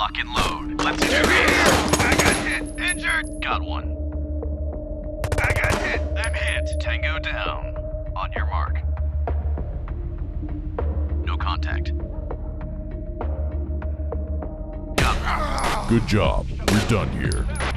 Lock and load. Let's do it. I got hit. Injured. Got one. I got hit. I'm hit. Tango down. On your mark. No contact. Got one. Good job. We're done here.